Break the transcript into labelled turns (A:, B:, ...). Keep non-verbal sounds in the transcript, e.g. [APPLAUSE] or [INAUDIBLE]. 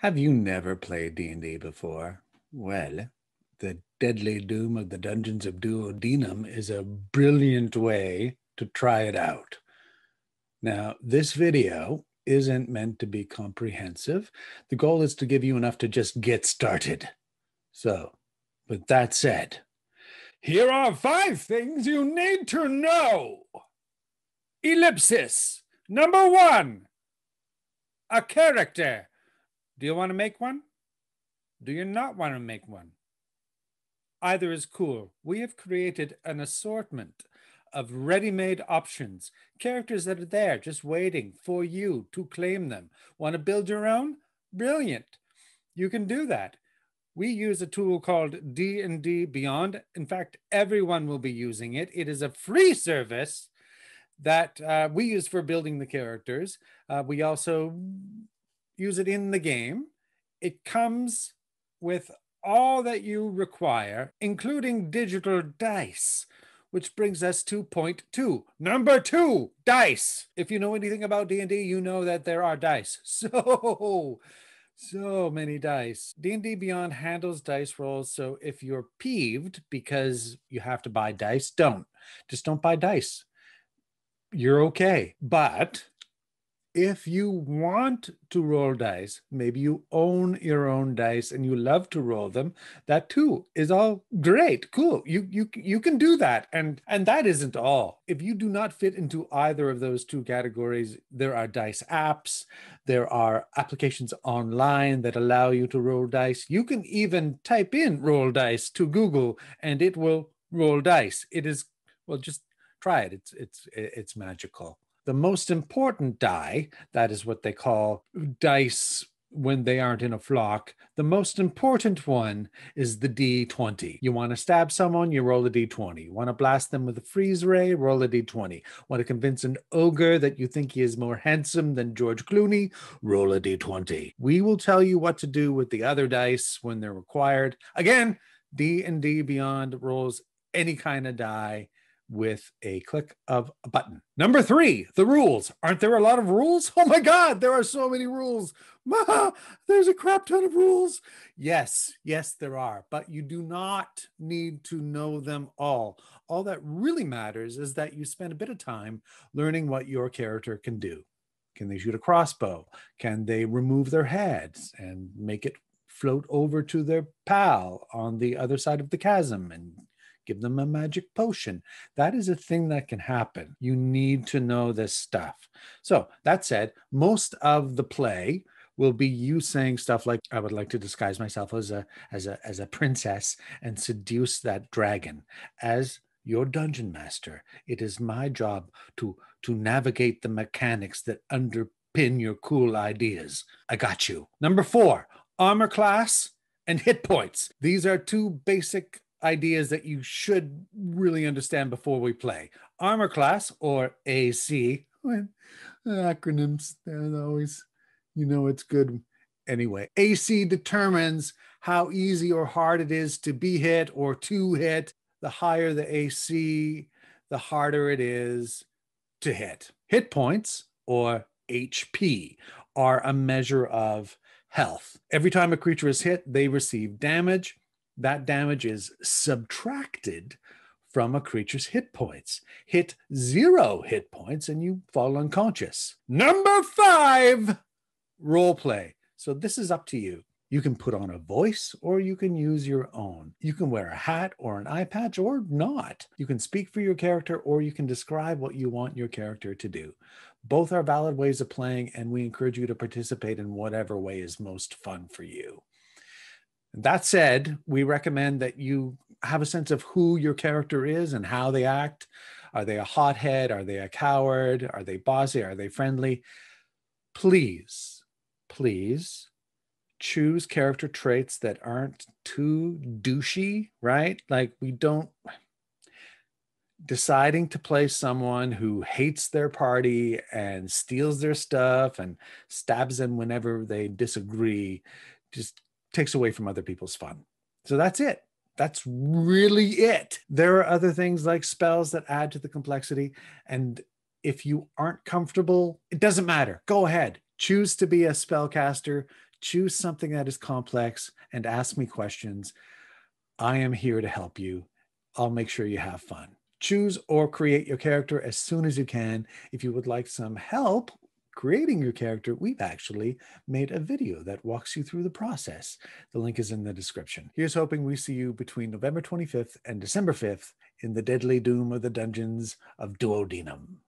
A: Have you never played D&D before? Well, the deadly doom of the dungeons of duodenum is a brilliant way to try it out. Now, this video isn't meant to be comprehensive. The goal is to give you enough to just get started. So, with that said, here are five things you need to know. Ellipsis. Number one, a character. Do you want to make one? Do you not want to make one? Either is cool. We have created an assortment of ready made options, characters that are there just waiting for you to claim them. Want to build your own? Brilliant. You can do that. We use a tool called D&D Beyond. In fact, everyone will be using it. It is a free service that uh, we use for building the characters. Uh, we also use it in the game. It comes with all that you require, including digital dice, which brings us to point two. Number two, dice. If you know anything about D&D, you know that there are dice. [LAUGHS] So, so many dice. D&D Beyond handles dice rolls, so if you're peeved because you have to buy dice, don't. Just don't buy dice. You're okay. But if you want to roll dice, maybe you own your own dice and you love to roll them, that too is all great. Cool. You you you can do that. And and that isn't all. If you do not fit into either of those two categories, there are dice apps, there are applications online that allow you to roll dice. You can even type in roll dice to Google and it will roll dice. It is well just try it. It's it's it's magical the most important die, that is what they call dice when they aren't in a flock. The most important one is the D20. You want to stab someone, you roll a D20. You want to blast them with a freeze ray, roll a D20. Want to convince an ogre that you think he is more handsome than George Clooney, roll a D20. We will tell you what to do with the other dice when they're required. Again, D&D Beyond rolls any kind of die with a click of a button. Number three, the rules. Aren't there a lot of rules? [LAUGHS] Oh my God, there are so many rules. [LAUGHS] Ma, there's a crap ton of rules. Yes, yes, there are, but you do not need to know them all. All that really matters is that you spend a bit of time learning what your character can do. Can they shoot a crossbow? Can they remove their heads and make it float over to their pal on the other side of the chasm and give them a magic potion. That is a thing that can happen. You need to know this stuff. So, that said, most of the play will be you saying stuff like i would like to disguise myself as a as a as a princess and seduce that dragon as your dungeon master it is my job to to navigate the mechanics that underpin your cool ideas i got you number 4 armor class and hit points these are two basic ideas that you should really understand before we play. Armor class or AC. Acronyms, they're always, you know, it's good. Anyway, AC determines how easy or hard it is to be hit or to hit. The higher the AC, the harder it is to hit. Hit points or HP are a measure of health. Every time a creature is hit, they receive damage that damage is subtracted from a creature's hit points. Hit zero hit points and you fall unconscious. Number five, role play. So this is up to you. You can put on a voice or you can use your own. You can wear a hat or an eye patch or not. You can speak for your character or you can describe what you want your character to do. Both are valid ways of playing, and we encourage you to participate in whatever way is most fun for you. That said, we recommend that you have a sense of who your character is and how they act. Are they a hothead? Are they a coward? Are they bossy? Are they friendly? Please, please choose character traits that aren't too douchey, right? Like we don't deciding to play someone who hates their party and steals their stuff and stabs them whenever they disagree just takes away from other people's fun. So that's it. That's really it. There are other things like spells that add to the complexity. And if you aren't comfortable, it doesn't matter. Go ahead. Choose to be a spellcaster.
B: choose something that is complex and ask me questions. I am here to help you. I'll make sure you have fun. Choose or create your character as soon as you can. If you would like some help creating your character, we've actually made a video that walks you through the process. The link is in the description. Here's hoping we see you between November 25th and December 5th in the deadly doom of the dungeons of Duodenum.